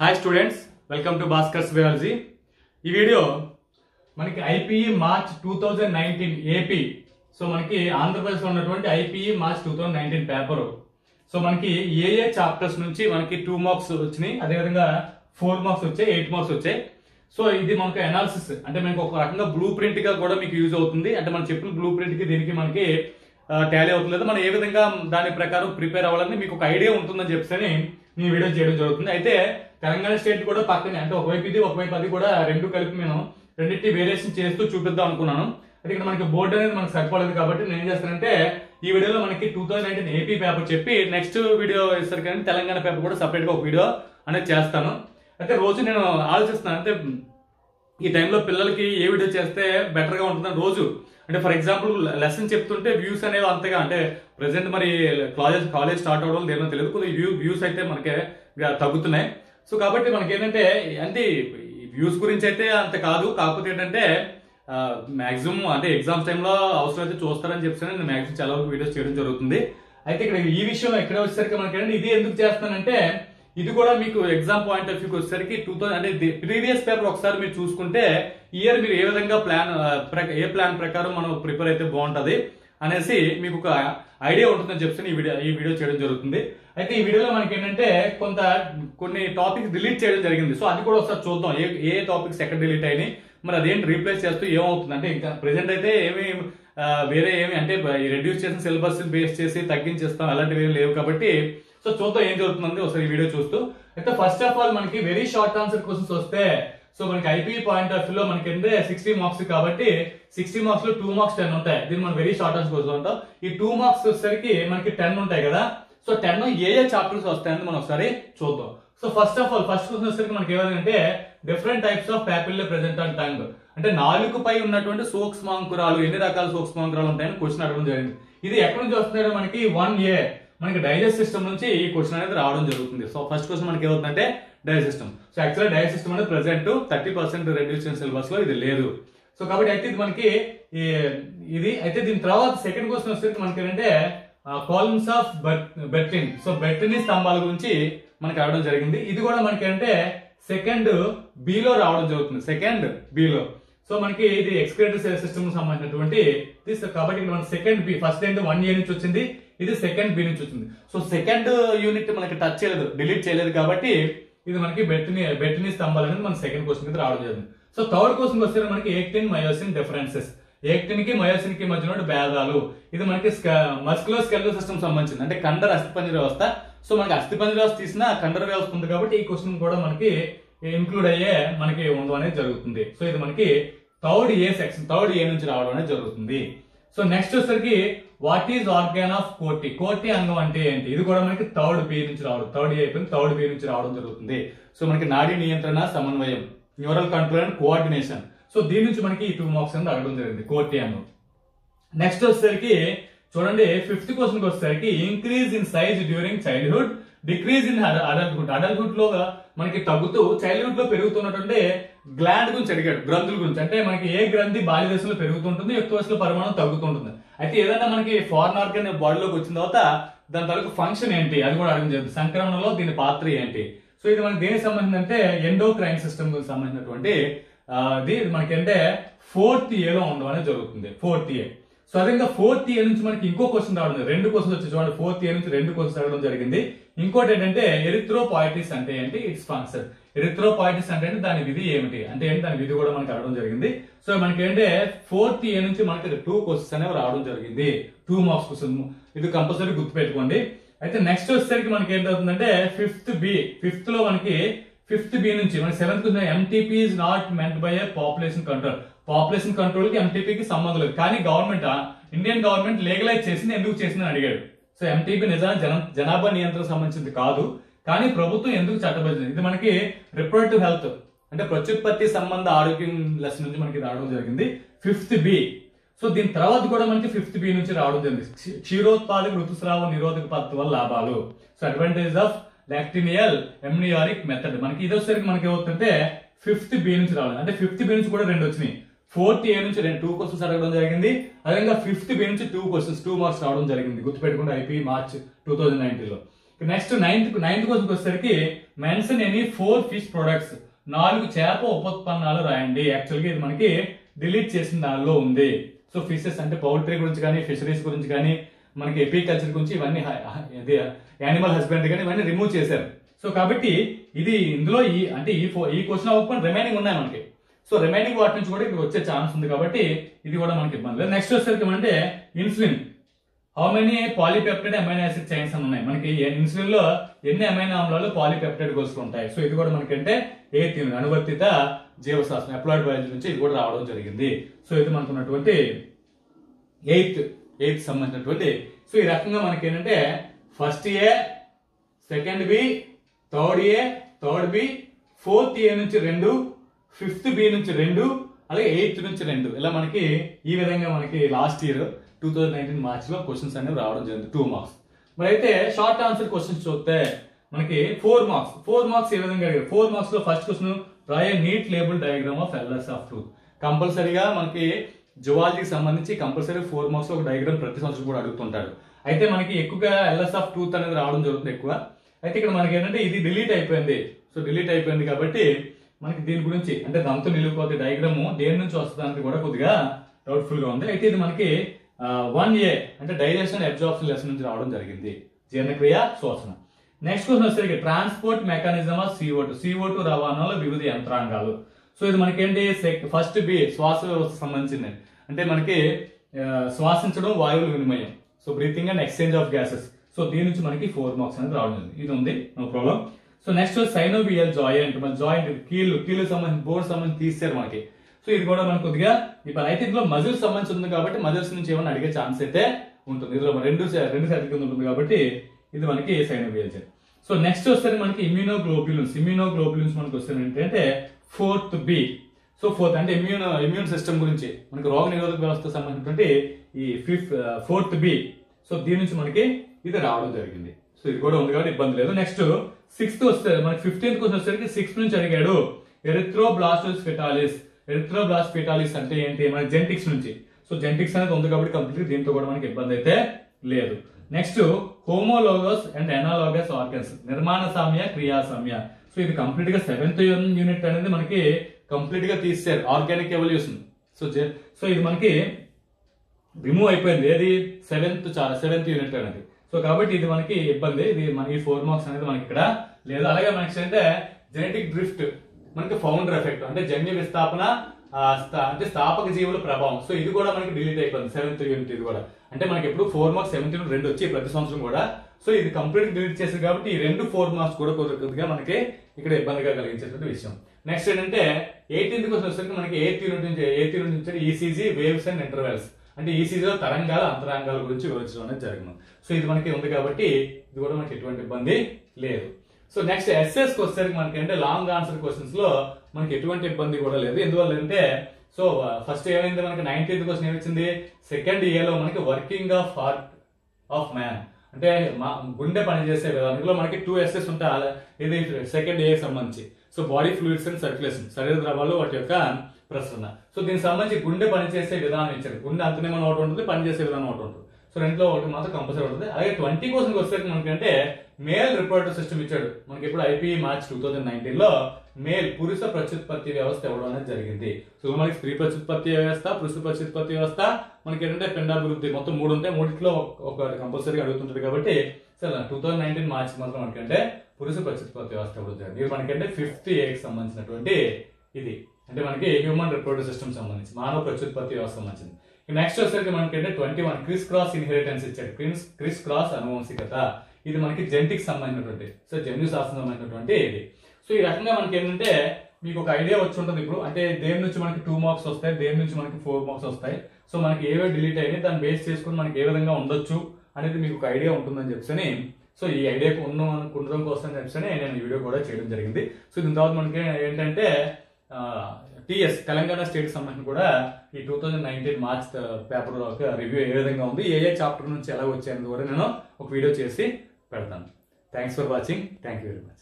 Hi students welcome to Bhaskar's biology ఈ video మనకి IPE March two thousand nineteen AP so మనకి ఆంధ్రప్రదేశ్లో ఉన్నటువంటి IPE March two thousand nineteen paper so మనకి ఏ ఏ చాప్టర్స్ నుంచి మనకి టూ మార్క్స్ వచ్చినాయి అదేవిధంగా ఫోర్ మార్క్స్ వచ్చాయి ఎయిట్ మార్క్స్ వచ్చాయి. సో ఇది మనకు అనాలిసిస్ అంటే మనకు ఒక రకంగా బ్లూ ప్రింట్గా కూడా మీకు యూజ్ అవుతుంది. అంటే మనం చెప్పిన బ్లూ ప్రింట్కి దీనికి మనకి టాలీ అవుతుంది. లేదా మనం ఏ విధంగా దాని ప్రకారం ప్రిపేర్ అవ్వాలని మీకు ఒక ఐడియా ఉంటుందని చెప్పని నేను వీడియో చేయడం జరుగుతుంది. అయితే తెలంగాణ స్టేట్ కూడా పక్కనే అంటే ఒకవైపు ఇది ఒకవైపు అది కూడా రెండు కలిపి నేను రెండింటి వేరియేషన్ చేస్తూ చూపిద్దాం అనుకున్నాను. అది ఇక్కడ మనకి బోర్డు అనేది మనకు సరిపోలేదు కాబట్టి నేను ఏం చేస్తానంటే ఈ వీడియోలో మనకి two thousand nineteen AP paper చెప్పి నెక్స్ట్ వీడియో ఇస్తారు కానీ తెలంగాణ పేపర్ కూడా సపరేట్గా ఒక వీడియో అనేది చేస్తాను. అయితే రోజు నేను ఆలోచిస్తున్నాను అంటే ఈ టైంలో పిల్లలకి ఏ వీడియో చేస్తే బెటర్గా ఉంటుందని రోజు. అంటే ఫర్ ఎగ్జాంపుల్ లెసన్ చెప్తుంటే వ్యూస్ అనేవి అంతగా అంటే ప్రజెంట్ మరి కాలేజ్ కాలేజ్ స్టార్ట్ అవడం లేదో తెలియదు. కొన్ని వ్యూ వ్యూస్ అయితే మనకి తగ్గుతున్నాయి. సో కాబట్టి మనకి ఏంటంటే అంటే వ్యూస్ గురించి అయితే అంత కాదు. కాకపోతే ఏంటంటే మ్యాక్సిమం అంటే ఎగ్జామ్స్ టైంలో అవసరం అయితే చూస్తారని చెప్పి నేను మ్యాక్సిమం చాలా వరకు వీడియోస్ చేయడం జరుగుతుంది. అయితే ఇక్కడ ఈ విషయం ఎక్కడ వచ్చేసరికి మనకి ఏంటంటే ఇది ఎందుకు చేస్తానంటే ఇది కూడా మీకు ఎగ్జామ్ పాయింట్ ఆఫ్ వ్యూకి వచ్చేసరికి టూ థౌసండ్ అంటే ప్రీవియస్ పేపర్ ఒకసారి మీరు చూసుకుంటే ఇయర్ మీరు ఏ విధంగా ప్లాన్ ఏ ప్లాన్ ప్రకారం మనం ప్రిపేర్ అయితే బాగుంటుంది అనేసి మీకు ఒక ఐడియా ఉంటుందని చెప్పి ఈ వీడియో ఈ వీడియో చేయడం జరుగుతుంది. అయితే ఈ వీడియోలో మనకి ఏంటంటే కొంత కొన్ని టాపిక్స్ డిలీట్ చేయడం జరిగింది. సో అది కూడా ఒకసారి చూద్దాం. ఏ ఏ టాపిక్స్ ఎక్కడ డిలీట్ అయినాయి? మరి అదేంటి రీప్లేస్ చేస్తూ ఏమవుతుంది? అంటే ఇంకా ప్రెసెంట్ అయితే ఏమి వేరే ఏమి అంటే రెడ్యూస్ చేసిన సిలబస్ బేస్ చేసి తగ్గించేస్తాం. అలాంటివి ఏం లేవు కాబట్టి సో చూద్దాం ఏం జరుగుతుందండి ఒకసారి ఈ వీడియో చూస్తూ. అయితే ఫస్ట్ ఆఫ్ ఆల్ మనకి వెరీ షార్ట్ ఆన్సర్ క్వశ్చన్స్ వస్తే సో మనకి ఐపీ పాయింట్ ఆఫ్ వ్యూలో మనకి ఏంటంటే సిక్స్టీ మార్క్స్ కాబట్టి సిక్స్టీ మార్క్స్లో టూ మార్క్స్ టెన్ ఉంటాయి. దీన్ని మనం వెరీ షార్ట్ ఆన్సర్ క్వశ్చన్ ఉంటాం ఈ టూ మార్క్స్ వచ్చేసరికి మనకి టెన్ ఉంటాయి కదా. సో టెన్ ఏ ఏ చాప్టర్స్ వస్తాయని మనం ఒకసారి చూద్దాం. So first of all first question వచ్చేసరికి మనకి ఏమైందంటే different types of papillae present and tongue అంటే నాలుగుపై ఉన్నటువంటి సూక్ష్మాంకురాలు ఎన్ని రకాల సూక్ష్మాంకురాలు ఉంటాయని క్వశ్చన్ అడగడం జరిగింది. ఇది ఎక్కడి నుంచి వస్తున్నాయో మనకి వన్ ఏ మనకి డైజెస్ట్ సిస్టమ్ నుంచి ఈ క్వశ్చన్ అనేది రావడం జరుగుతుంది. సో ఫస్ట్ క్వశ్చన్ మనకి ఏమవుతుందంటే డైజెస్ట్ సిస్టమ్. సో యాక్చువల్గా డైజెస్ట్ సిస్టమ్ అనేది ప్రజెంట్ థర్టీ పర్సెంట్ రెడ్యూస్ సిలబస్లో ఇది లేదు. సో కాబట్టి అయితే ఇది మనకి ఈ- ఇది అయితే దీని తర్వాత సెకండ్ క్వశ్చన్ వచ్చేసరికి మనకి ఏంటంటే columns of Bertin so Bertin స్తంభాల గురించి మనకి రావడం జరిగింది. ఇది కూడా మనకి అంటే సెకండ్ బిలో రావడం జరుగుతుంది. సెకండ్ బిలో సో మనకి ఇది ఎక్స్క్రేటరీ సిస్టమ్ సంబంధించినటువంటి కాబట్టి ఇక్కడ మన సెకండ్ బి ఫస్ట్ ఏంటి? వన్ ఏ నుంచి వచ్చింది. ఇది సెకండ్ బి నుంచి వచ్చింది. సో సెకండ్ యూనిట్ మనకి టచ్ చేయలేదు డిలీట్ చేయలేదు కాబట్టి ఇది మనకి బెట్ని బెట్ని స్తంభాలు అనేది మన సెకండ్ క్వశ్చన్ కింద రావడం జరిగింది. సో థర్డ్ క్వశ్చన్ వస్తే మనకి ఏక్టిన్ మయోసిన్ డిఫరెన్సెస్ ఏక్టిన్కి మయోసిన్కి మధ్య ఉన్న భేదాలు. ఇది మనకి మస్కులో స్కెల్ సిస్టమ్ సంబంధించింది. అంటే కండర అస్థిపంజర వ్యవస్థ. సో మనకి అస్థిపంజర వ్యవస్థ తీసిన కండర వ్యవస్థ ఉంది కాబట్టి ఈ క్వశ్చన్ కూడా మనకి ఇంక్లూడ్ అయ్యే మనకి ఉండడం అనేది జరుగుతుంది. సో ఇది మనకి third A section third A నుంచి రావడం అనేది జరుగుతుంది. సో నెక్స్ట్ వచ్చేసరికి what is organ of Corti Corti అంగం అంటే ఏంటి? ఇది కూడా మనకి థర్డ్ బి నుంచి రావడం థర్డ్ ఏ అయిపోయింది థర్డ్ బి నుంచి రావడం జరుగుతుంది. సో మనకి నాడీ నియంత్రణ సమన్వయం neural control and coordination. So దీని నుంచి మనకి ఈ టూ మార్క్స్ అనేది అడగడం జరిగింది కోటి అంగం. నెక్స్ట్ వచ్చేసరికి చూడండి ఫిఫ్త్ క్వశ్చన్ వచ్చేసరికి increase in size during childhood decrease in adulthood. అడల్ట్హుడ్లో మనకి తగ్గుతూ చైల్డ్హుడ్లో పెరుగుతున్నటువంటి గ్లాండ్ గురించి అడిగాడు గ్రంథుల గురించి. అంటే మనకి ఏ గ్రంథి బాల్య దశలో పెరుగుతుంటుంది యుక్త వయసులో పరిమాణం తగ్గుతుంటుంది. అయితే ఏదైనా మనకి ఫారెన్ ఆర్గన్ బాడీలోకి వచ్చిన తర్వాత దాని తరకు ఫంక్షన్ ఏంటి? అది కూడా అడగడం జరిగింది. సంక్రమణలో దీని పాత్ర ఏంటి? సో ఇది మనకి దేనికి సంబంధించి అంటే ఎండోక్రైన్ సిస్టమ్కు సంబంధించినటువంటి ఇది మనకి అంటే ఫోర్త్ ఏలో ఉండడం అనేది జరుగుతుంది. Fourth A. సో అదేవిధంగా ఫోర్త్ ఇయర్ నుంచి మనకి ఇంకో క్వశ్చన్ రావడం రెండు క్వశ్చన్స్ వచ్చి చూడండి. ఫోర్త్ ఇయర్ నుంచి రెండు క్వశ్చన్స్ రావడం జరిగింది. ఇంకోటి ఏంటంటే ఎరిథ్రోపాయిటిస్ అంటే ఏంటి? ఇట్స్ ఫంక్షన్ ఎరిథ్రోపాయిటిస్ అంటే దాని విధి ఏమిటి? అంటే ఏంటి? దాని విధి కూడా మనకి అడగడం జరిగింది. సో మనకి ఏంటంటే ఫోర్త్ ఇయర్ నుంచి మనకి టూ క్వశ్చన్స్ అనేవి రావడం జరిగింది. టూ మార్క్స్ క్వశ్చన్ ఇది కంపల్సరీ గుర్తుపెట్టుకోండి. అయితే నెక్స్ట్ వచ్చేసరికి మనకి ఏంటవుతుందంటే ఫిఫ్త్ బి ఫిఫ్త్లో మనకి ఫిఫ్త్ బి నుంచి మనకి seventh MTP is not meant by a population control population కంట్రోల్కి ఎంటీపీకి సంబంధం లేదు. కానీ గవర్నమెంట్? ఇండియన్ గవర్నమెంట్ లీగలైజ్ చేసింది ఎందుకు చేసిందని అడిగాడు. సో ఎంటీపీ నిజాన్ని జన జనాభా నియంత్రణ సంబంధించింది కాదు. కానీ ప్రభుత్వం ఎందుకు చట్టబడింది ఇది మనకి రిప్రొడక్టివ్ హెల్త్. అంటే ప్రత్యుత్పత్తి సంబంధ ఆరోగ్యం లెసన్ నుంచి మనకి రావడం జరిగింది. Fifth B. సో దీని తర్వాత కూడా మనకి ఫిఫ్త్ బి నుంచి రావడం జరిగింది. క్షీరోత్పాదక ఋతుస్రావ నిరోధక పద్ధతి వల్ల లాభాలు. So advantage of lactational amenorrhoeic method మనకి ఇది వచ్చేసరికి మనకి ఏమవుతుందంటే ఫిఫ్త్ బి నుంచి రావాలి. అంటే ఫిఫ్త్ బి నుంచి కూడా రెండు వచ్చినాయి. ఫోర్త్ ఏ నుంచి రెండు టూ క్వశ్చన్స్ అడగడం జరిగింది. అదేవిధంగా ఫిఫ్త్ బి నుంచి టూ క్వశ్చన్స్ టూ మార్క్స్ రావడం జరిగింది. గుర్తుపెట్టుకుంటే ఐపీ మార్చ్ టూ థౌజండ్ నైన్టీన్లో నెక్స్ట్ నైన్త్ నైన్త్ క్వశ్చన్ వచ్చేసరికి mention any four fish products. నాలుగు చేప ఉపత్పన్నాలు రాయండి. యాక్చువల్గా ఇది మనకి డిలీట్ చేసిన దానిలో ఉంది. సో ఫిషెస్ అంటే పౌల్ట్రీ గురించి కానీ ఫిషరీస్ గురించి కానీ మనకి ఎపికల్చర్ గురించి ఇవన్నీ యానిమల్ హస్బెండరీ కానీ ఇవన్నీ రిమూవ్ చేశారు. సో కాబట్టి ఇది ఇందులో ఈ అంటే ఈ ఫో- ఈ క్వశ్చన్ అవ్వకుండా రిమైనింగ్ ఉన్నాయి మనకి. సో రిమైనింగ్ వాటి నుంచి కూడా ఇక్కడ వచ్చే ఛాన్స్ ఉంది కాబట్టి ఇది కూడా మనకి ఇబ్బంది లేదు. నెక్స్ట్ వచ్చేసరికి ఏమంటే insulin how many polypeptide amino acid chains అని ఉన్నాయి? మనకి ఇన్సులిన్లో ఎన్ని అమైనో ఆమ్లాలు పాలిపెప్టైడ్ గోల్స్ ఉంటాయి సో ఇది కూడా మనకంటే ఏ తిను అనువర్తిత జీవశాస్త్రం అప్లాయిడ్ బయాలజీ నుంచి ఇది కూడా రావడం జరిగింది. సో ఇది మనకు ఉన్నటువంటి ఎయిత్ ఎయిత్ సంబంధించినటువంటి సో ఈ రకంగా మనకి ఏంటంటే first A second B third A third B fourth A నుంచి రెండు ఫిఫ్త్ బి నుంచి రెండు అలాగే ఎయిత్ నుంచి రెండు. ఇలా మనకి ఈ విధంగా మనకి last year two thousand nineteen మార్చ్లో క్వశ్చన్స్ అనేవి రావడం జరిగింది. టూ మార్క్స్ మరి అయితే షార్ట్ ఆన్సర్ క్వశ్చన్స్ చూస్తే మనకి ఫోర్ మార్క్స్ ఫోర్ మార్క్స్ ఏ విధంగా అడిగారు? ఫోర్ మార్క్స్లో ఫస్ట్ క్వశ్చన్ రాయ neat label diagram of LS of truth కంపల్సరీగా మనకి జువాలజీకి సంబంధించి కంపల్సరీ ఫోర్ మార్క్స్ ఒక డయాగ్రామ్ ప్రతి సంవత్సరం కూడా అడుగుతుంటాడు అయితే మనకి ఎక్కువగా ఎల్ఎస్ ఆఫ్ ట్రూత్ అనేది రావడం జరుగుతుంది ఎక్కువ. అయితే ఇక్కడ మనకి ఏంటంటే ఇది డిలీట్ అయిపోయింది. సో డిలీట్ అయిపోయింది కాబట్టి మనకి దీని గురించి అంటే దంతు నిలుపుకోతే డయాగ్రామ్ దేని నుంచి వస్తుందని కూడా కొద్దిగా డౌట్ఫుల్గా ఉంది. అయితే ఇది మనకి వన్ ఏ అంటే డైజెషన్ అబ్జార్ప్షన్ లెసన్ నుంచి రావడం జరిగింది. జీర్ణక్రియ శోషణ. నెక్స్ట్ క్వశ్చన్ వచ్చేసరికి transport mechanism of CO two CO two రవాణాలో వివిధ యంత్రాంగాలు. సో ఇది మనకేంటి? ఫస్ట్ బి శ్వాస వ్యవస్థ సంబంధించింది. అంటే మనకి శ్వాసించడం వాయువుల వినిమయం. So breathing and exchange of gases so దీని నుంచి మనకి ఫోర్ మార్క్స్ అనేది రావడం ఇది ఉంది no problem so next synovial joint మన జాయింట్ కీళ్ళు కీళ్ళు సంబంధించి బోర్డు సంబంధించి తీసారు మనకి. సో ఇది కూడా మనకు కొద్దిగా ఇప్పుడు అయితే ఇందులో మజిల్స్ సంబంధించి ఉంది కాబట్టి మజిల్స్ నుంచి ఏమైనా అడిగే ఛాన్స్ అయితే ఉంటుంది. ఇందులో రెండు రెండు శాతం కింద ఉంటుంది కాబట్టి ఇది మనకి సైనోబియల్ జాయింట్ సో నెక్స్ట్ వస్తే మనకి ఇమ్యూనోగ్లోబ్యులన్స్ ఇమ్యూనోగ్లోబ్యులన్స్ మనకి వస్తే ఏంటంటే ఫోర్త్ బి సో ఫోర్త్ అంటే ఇమ్యూన్ ఇమ్యూన్ సిస్టమ్ గురించి మనకి రోగ నిరోధక వ్యవస్థ సంబంధించినటువంటి ఈ ఫిఫ్త్ ఫోర్త్ బి సో దీని నుంచి మనకి ఇది రావడం జరిగింది. సో ఇది కూడా ఉంది కాబట్టి ఇబ్బంది లేదు. నెక్స్ట్ సిక్స్త్ వస్తే మనకి ఫిఫ్టీన్త్ క్వశ్చన్ వచ్చేసరికి సిక్స్త్ నుంచి అడిగాడు ఎరిథ్రోబ్లాస్టోస్ ఫిటాలిస్ ఎరిథ్రోబ్లాస్ట్ ఫిటాలిస్ అంటే ఏంటి? మన జెంటిక్స్ నుంచి. సో జెంటిక్స్ అనేది ఉంది కాబట్టి కంప్లీట్ దీంతో కూడా మనకి ఇబ్బంది అయితే లేదు. Next homologous and analogous organs నిర్మాణ సామ్య క్రియా సామ్య. సో ఇది కంప్లీట్గా సెవెంత్ యూనిట్ అనేది మనకి కంప్లీట్గా తీసారు ఆర్గానిక్ ఎవల్యూషన్ సో జె- సో ఇది మనకి రిమూవ్ అయిపోయింది. ఏది? సెవెంత్ చాలా సెవెంత్ యూనిట్ అనేది. సో కాబట్టి ఇది మనకి ఇబ్బంది. ఇది మనకి ఫోర్ మార్క్స్ అనేది మనకి ఇక్కడ లేదు. అలాగే మనకి అంటే జెనెటిక్ డ్రిఫ్ట్ మనకి ఫౌండర్ ఎఫెక్ట్ అంటే జన్యు విస్థాపన అంటే స్థాపక జీవుల ప్రభావం. సో ఇది కూడా మనకి డిలీట్ అయిపోయింది. సెవెంత్ యూనిట్ ఇది కూడా. అంటే మనకి ఎప్పుడు ఫోర్ మార్క్స్ సెవెంత్ యూనిట్ రెండు వచ్చి ప్రతి సంవత్సరం కూడా. సో ఇది కంప్లీట్ డిలీట్ చేసింది కాబట్టి ఈ రెండు ఫోర్ మార్క్స్ కూడా కుదరకుండా కొద్దిగా మనకి ఇక్కడ ఇబ్బందిగా కలిగించేటువంటి విషయం. నెక్స్ట్ ఏంటంటే ఎయిటీన్త్ క్వశ్చన్ వచ్చేసరికి మనకి ఎయిత్ యూనిట్ నుంచి ఎయిత్ యూనిట్ నుంచి ఈసీజీ వేవ్స్ అండ్ ఇంటర్వెల్స్ అంటే ఈ సీజన్లో తరంగాల అంతరంగాల గురించి వివరించడం అనేది జరిగింది. సో ఇది మనకి ఉంది కాబట్టి ఇది కూడా మనకి ఎటువంటి ఇబ్బంది లేదు. సో నెక్స్ట్ ఎస్ఎస్ వచ్చేసరికి మనకి అంటే లాంగ్ ఆన్సర్ క్వశ్చన్స్లో మనకి ఎటువంటి ఇబ్బంది కూడా లేదు. ఎందువల్ల అంటే సో ఫస్ట్ ఏమైంది మనకి? Nineteenth question ఏమిచ్చింది? సెకండ్ ఇయర్లో మనకి working of heart of man అంటే మా గుండె పనిచేసే విధానంలో మనకి టూ ఎస్ఎస్ ఉంటాయి. ఇది సెకండ్ ఏ సంబంధించి. So body fluids and circulation శరీర ద్రవాలు వాటి యొక్క ప్రసరణ. సో దీనికి సంబంధించి గుండె పనిచేసే విధానం ఇచ్చారు. గుండె అంతనేమో ఒకటి ఉంటుంది పనిచేసే విధానం ఒకటి ఉంటుంది. సో రెండులో ఒకటి మాత్రం కంపల్సరీ ఉంటుంది. అలాగే ట్వంటీ కోసం వచ్చేసరికి మనకంటే మేల్ రిప్రొడక్టివ్ సిస్టమ్ ఇచ్చాడు. మనకి ఇప్పుడు ఐపీ మార్చ్ టూ థౌసండ్ నైన్టీన్లో మేల్ పురుష ప్రత్యుత్పత్తి వ్యవస్థ ఇవ్వడం అనేది జరిగింది. సో మనకి స్త్రీ ప్రత్యుత్పత్తి వ్యవస్థ పురుష ప్రత్యుత్పత్తి వ్యవస్థ మనకి ఏంటంటే పిండాభివృద్ధి మొత్తం మూడు ఉంటాయి. మూడిట్లో ఒక కంపల్సరీగా అడుగుతుంటారు కాబట్టి సరే టూ థౌసండ్ నైన్టీన్ మార్చ్ మాత్రం మనకంటే పురుష ప్రత్యుత్పత్తి వ్యవస్థ ఇవ్వడం జరిగింది ఇది మనకంటే ఫిఫ్త్ ఏకి సంబంధించినటువంటి ఇది. అంటే మనకి హ్యూమన్ రిప్రొడక్టివ్ సిస్టమ్ సంబంధించి మానవ ప్రత్యుత్పత్తి వ్యవస్థ సంబంధించింది. నెక్స్ట్ వచ్చేసరికి మనకి అంటే twenty one criss cross inheritance ఇచ్చాడు. క్రిస్ క్రిస్ క్రాస్ అనువంశికత. ఇది మనకి జెంటిక్ సంబంధించినటువంటి సో జన్యు శాస్త్రం సంబంధించినటువంటి ఇది. సో ఈ రకంగా మనకి ఏంటంటే మీకు ఒక ఐడియా వచ్చి ఉంటుంది ఇప్పుడు. అంటే దేని నుంచి మనకి టూ మార్క్స్ వస్తాయి దేని నుంచి మనకి ఫోర్ మార్క్స్ వస్తాయి. సో మనకి ఏవే డిలీట్ అయినాయి దాన్ని బేస్ చేసుకుని మనకి ఏ విధంగా ఉండొచ్చు అనేది మీకు ఒక ఐడియా ఉంటుందని చెప్పని సో ఈ ఐడియా ఉన్నాం ఉండడం కోసం చెప్పని నేను ఈ వీడియో కూడా చేయడం జరిగింది. సో దీని తర్వాత మనకి ఏంటంటే టీఎస్ తెలంగాణ స్టేట్ సంబంధించి కూడా ఈ two thousand nineteen March paper ఒక రివ్యూ ఏ విధంగా ఉంది ఏ ఏ చాప్టర్ నుంచి ఎలా వచ్చాయని కూడా నేను ఒక వీడియో చేసి పెడతాను. Thanks for watching. Thank you very much.